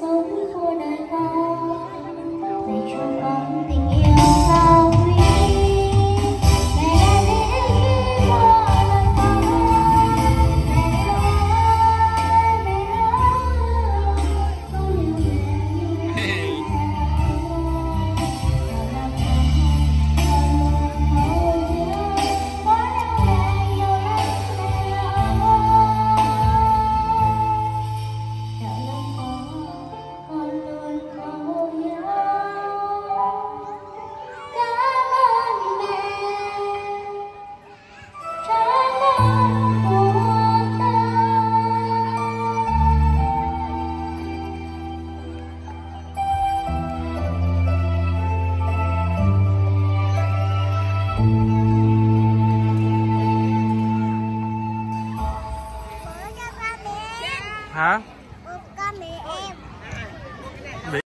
so good. Hả? Con mẹ em